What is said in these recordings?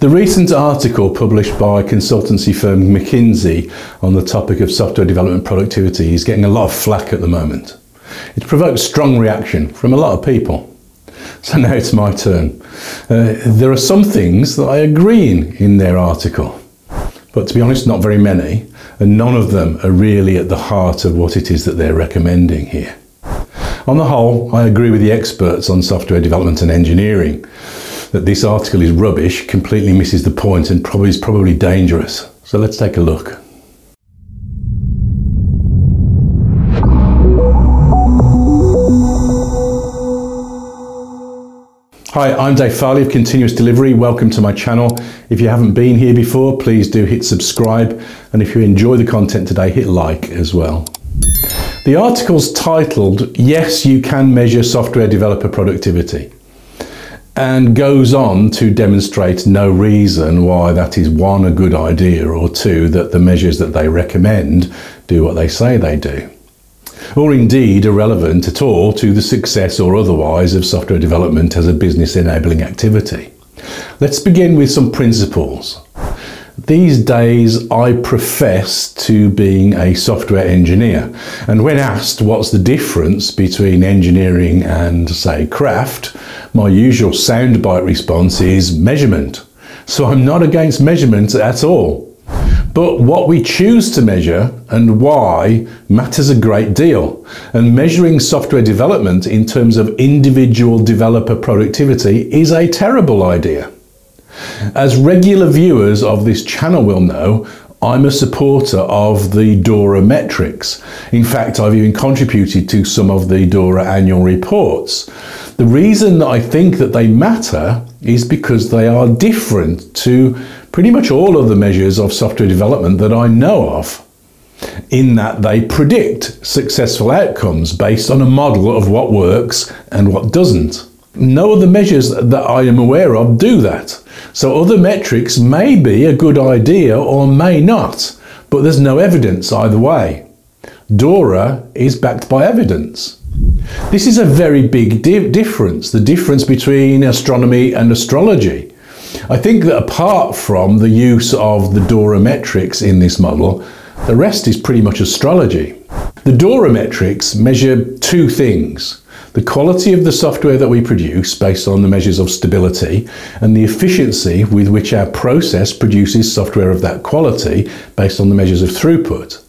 The recent article published by consultancy firm McKinsey on the topic of software development productivity is getting a lot of flack at the moment. It's provoked strong reaction from a lot of people. So now it's my turn. Uh, there are some things that I agree in in their article, but to be honest, not very many, and none of them are really at the heart of what it is that they're recommending here. On the whole, I agree with the experts on software development and engineering that this article is rubbish, completely misses the point, and probably is probably dangerous. So let's take a look. Hi, I'm Dave Farley of Continuous Delivery. Welcome to my channel. If you haven't been here before, please do hit subscribe. And if you enjoy the content today, hit like as well. The article's titled, Yes, You Can Measure Software Developer Productivity and goes on to demonstrate no reason why that is one, a good idea, or two, that the measures that they recommend do what they say they do. Or indeed irrelevant at all to the success or otherwise of software development as a business enabling activity. Let's begin with some principles. These days, I profess to being a software engineer. And when asked what's the difference between engineering and, say, craft, my usual soundbite response is measurement. So I'm not against measurement at all. But what we choose to measure and why matters a great deal. And measuring software development in terms of individual developer productivity is a terrible idea. As regular viewers of this channel will know, I'm a supporter of the DORA metrics. In fact, I've even contributed to some of the DORA annual reports. The reason that I think that they matter is because they are different to pretty much all of the measures of software development that I know of in that they predict successful outcomes based on a model of what works and what doesn't. No other measures that I am aware of do that. So other metrics may be a good idea or may not, but there's no evidence either way. DORA is backed by evidence. This is a very big di difference, the difference between astronomy and astrology. I think that apart from the use of the DORA metrics in this model, the rest is pretty much astrology. The DORA metrics measure two things the quality of the software that we produce based on the measures of stability and the efficiency with which our process produces software of that quality based on the measures of throughput.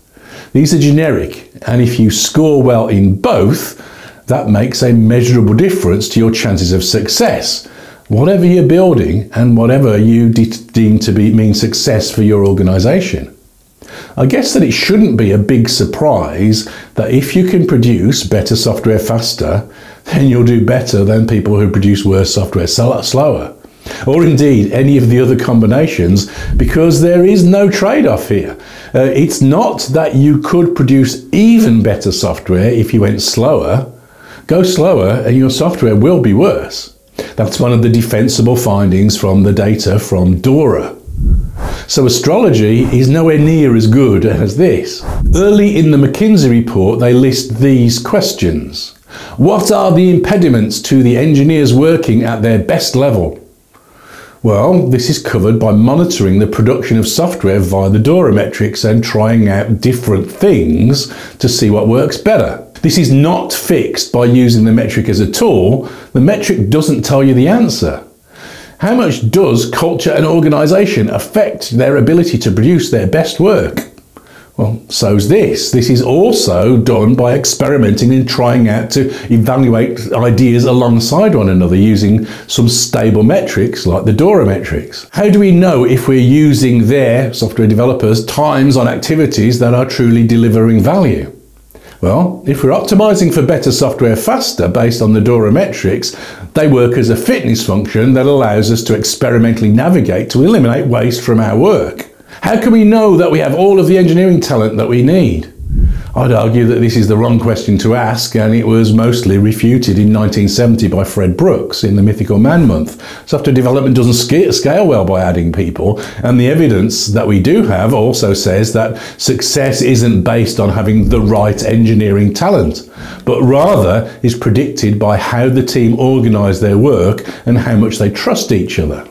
These are generic and if you score well in both, that makes a measurable difference to your chances of success. Whatever you're building and whatever you de deem to be mean success for your organization. I guess that it shouldn't be a big surprise that if you can produce better software faster, then you'll do better than people who produce worse software slower. Or indeed any of the other combinations, because there is no trade off here. Uh, it's not that you could produce even better software if you went slower. Go slower and your software will be worse. That's one of the defensible findings from the data from DORA. So astrology is nowhere near as good as this. Early in the McKinsey report, they list these questions. What are the impediments to the engineers working at their best level? Well, this is covered by monitoring the production of software via the Dora metrics and trying out different things to see what works better. This is not fixed by using the metric as a tool. The metric doesn't tell you the answer. How much does culture and organisation affect their ability to produce their best work? Well, so's this. This is also done by experimenting and trying out to evaluate ideas alongside one another using some stable metrics like the Dora metrics. How do we know if we're using their software developers times on activities that are truly delivering value? Well, if we're optimizing for better software faster based on the Dora metrics, they work as a fitness function that allows us to experimentally navigate to eliminate waste from our work. How can we know that we have all of the engineering talent that we need? I'd argue that this is the wrong question to ask, and it was mostly refuted in 1970 by Fred Brooks in the Mythical Man Month. Software development doesn't scale well by adding people, and the evidence that we do have also says that success isn't based on having the right engineering talent, but rather is predicted by how the team organise their work and how much they trust each other.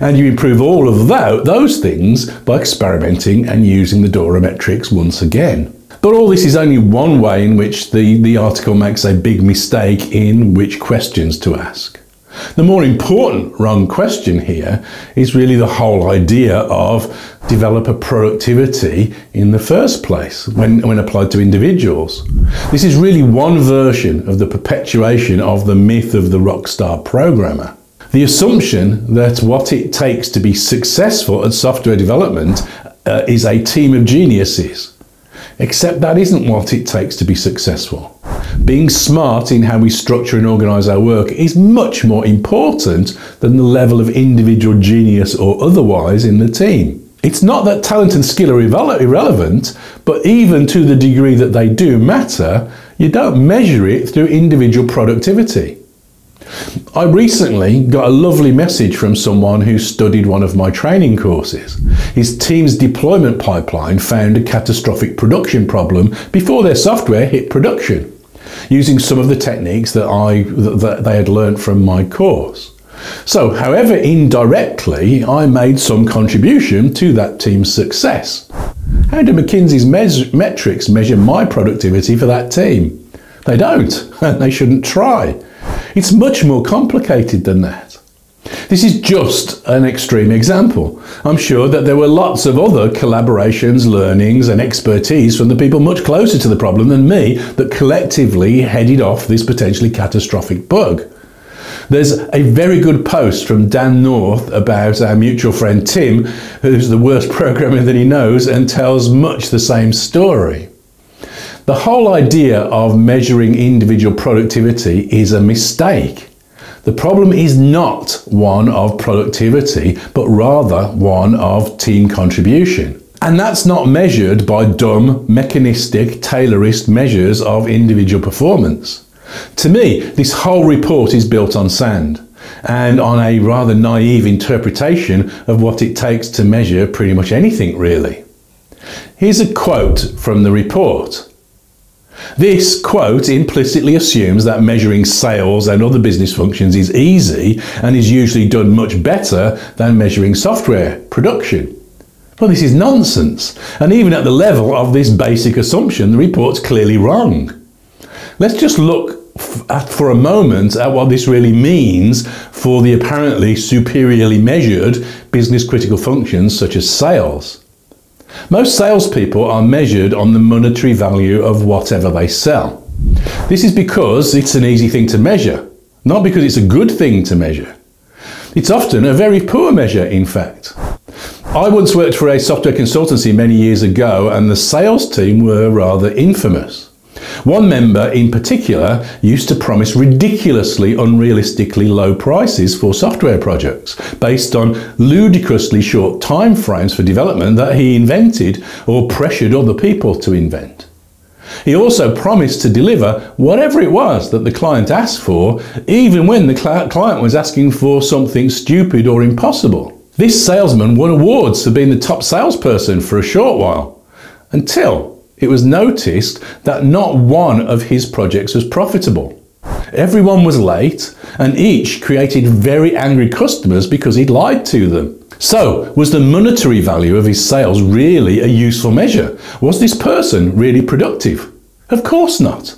And you improve all of that, those things by experimenting and using the Dora metrics once again. But all this is only one way in which the, the article makes a big mistake in which questions to ask. The more important wrong question here is really the whole idea of developer productivity in the first place when, when applied to individuals. This is really one version of the perpetuation of the myth of the rockstar programmer. The assumption that what it takes to be successful at software development uh, is a team of geniuses. Except that isn't what it takes to be successful. Being smart in how we structure and organise our work is much more important than the level of individual genius or otherwise in the team. It's not that talent and skill are irrelevant, but even to the degree that they do matter, you don't measure it through individual productivity. I recently got a lovely message from someone who studied one of my training courses. His team's deployment pipeline found a catastrophic production problem before their software hit production, using some of the techniques that, I, that they had learned from my course. So, however indirectly, I made some contribution to that team's success. How do McKinsey's metrics measure my productivity for that team? They don't, and they shouldn't try. It's much more complicated than that. This is just an extreme example. I'm sure that there were lots of other collaborations, learnings, and expertise from the people much closer to the problem than me that collectively headed off this potentially catastrophic bug. There's a very good post from Dan North about our mutual friend Tim, who's the worst programmer that he knows and tells much the same story. The whole idea of measuring individual productivity is a mistake. The problem is not one of productivity, but rather one of team contribution. And that's not measured by dumb, mechanistic, Taylorist measures of individual performance. To me, this whole report is built on sand and on a rather naive interpretation of what it takes to measure pretty much anything, really. Here's a quote from the report. This quote implicitly assumes that measuring sales and other business functions is easy and is usually done much better than measuring software production. Well, this is nonsense, and even at the level of this basic assumption, the report's clearly wrong. Let's just look at, for a moment at what this really means for the apparently superiorly measured business critical functions such as sales. Most salespeople are measured on the monetary value of whatever they sell. This is because it's an easy thing to measure, not because it's a good thing to measure. It's often a very poor measure, in fact. I once worked for a software consultancy many years ago, and the sales team were rather infamous. One member in particular used to promise ridiculously unrealistically low prices for software projects based on ludicrously short time frames for development that he invented or pressured other people to invent. He also promised to deliver whatever it was that the client asked for, even when the client was asking for something stupid or impossible. This salesman won awards for being the top salesperson for a short while, until it was noticed that not one of his projects was profitable. Everyone was late, and each created very angry customers because he'd lied to them. So, was the monetary value of his sales really a useful measure? Was this person really productive? Of course not.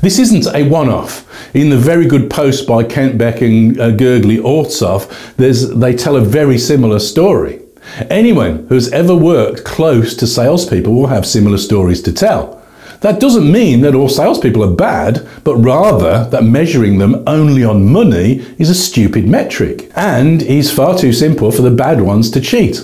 This isn't a one off. In the very good post by Kent Beck and uh, Gergely Orosz, they tell a very similar story. Anyone who's ever worked close to salespeople will have similar stories to tell. That doesn't mean that all salespeople are bad, but rather that measuring them only on money is a stupid metric and is far too simple for the bad ones to cheat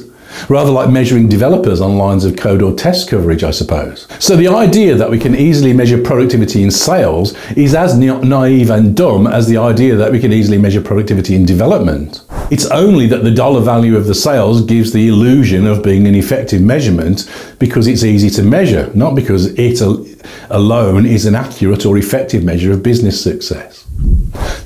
rather like measuring developers on lines of code or test coverage, I suppose. So the idea that we can easily measure productivity in sales is as naive and dumb as the idea that we can easily measure productivity in development. It's only that the dollar value of the sales gives the illusion of being an effective measurement because it's easy to measure, not because it alone is an accurate or effective measure of business success.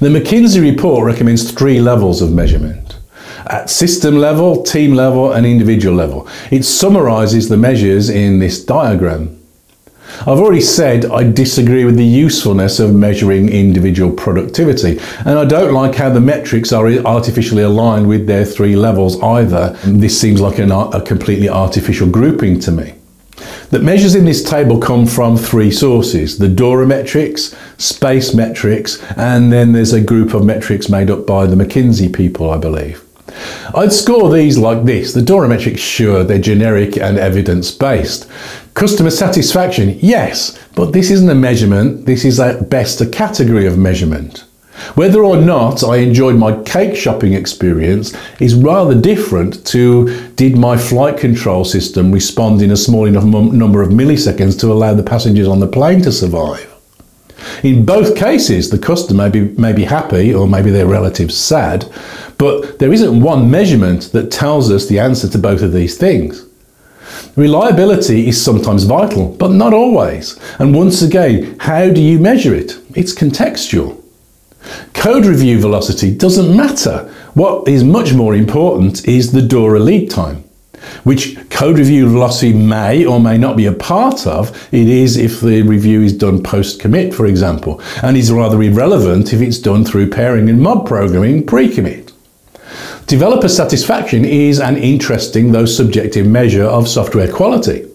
The McKinsey report recommends three levels of measurement at system level, team level, and individual level. It summarizes the measures in this diagram. I've already said I disagree with the usefulness of measuring individual productivity, and I don't like how the metrics are artificially aligned with their three levels either. This seems like an, a completely artificial grouping to me. The measures in this table come from three sources, the DORA metrics, space metrics, and then there's a group of metrics made up by the McKinsey people, I believe. I'd score these like this. The DORA metrics, sure, they're generic and evidence-based. Customer satisfaction, yes, but this isn't a measurement, this is at best a category of measurement. Whether or not I enjoyed my cake shopping experience is rather different to did my flight control system respond in a small enough number of milliseconds to allow the passengers on the plane to survive. In both cases, the customer may be, may be happy or maybe their relatives sad, but there isn't one measurement that tells us the answer to both of these things. Reliability is sometimes vital, but not always. And once again, how do you measure it? It's contextual. Code review velocity doesn't matter. What is much more important is the DORA lead time, which code review velocity may or may not be a part of. It is if the review is done post-commit, for example, and is rather irrelevant if it's done through pairing and mob programming pre-commit. Developer satisfaction is an interesting though subjective measure of software quality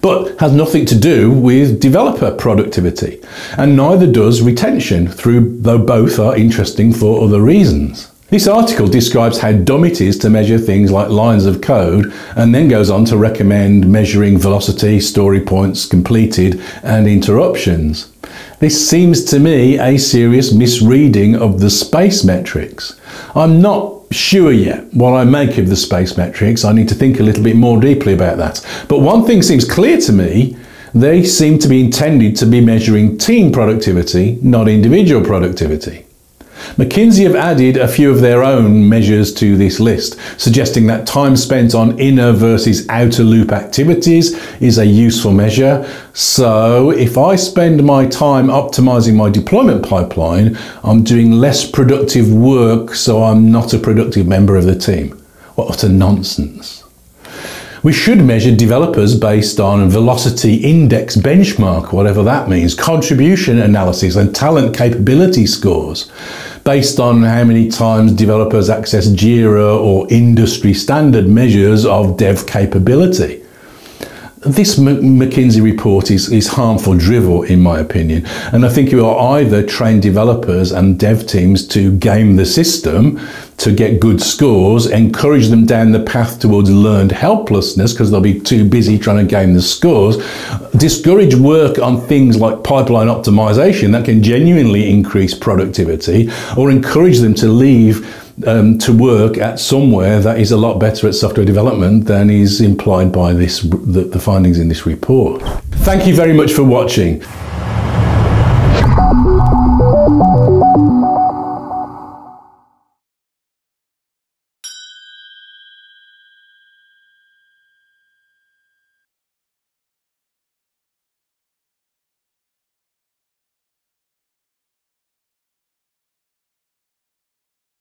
but has nothing to do with developer productivity. And neither does retention, through though both are interesting for other reasons. This article describes how dumb it is to measure things like lines of code and then goes on to recommend measuring velocity, story points completed and interruptions. This seems to me a serious misreading of the space metrics. I'm not sure yet what I make of the space metrics. I need to think a little bit more deeply about that. But one thing seems clear to me they seem to be intended to be measuring team productivity, not individual productivity. McKinsey have added a few of their own measures to this list, suggesting that time spent on inner versus outer loop activities is a useful measure. So if I spend my time optimizing my deployment pipeline, I'm doing less productive work, so I'm not a productive member of the team. What a nonsense. We should measure developers based on velocity index benchmark, whatever that means, contribution analysis and talent capability scores based on how many times developers access Jira or industry standard measures of dev capability. This McKinsey report is, is harmful drivel, in my opinion. And I think you are either train developers and dev teams to game the system to get good scores, encourage them down the path towards learned helplessness because they'll be too busy trying to game the scores, discourage work on things like pipeline optimization that can genuinely increase productivity, or encourage them to leave um, to work at somewhere that is a lot better at software development than is implied by this the, the findings in this report. Thank you very much for watching.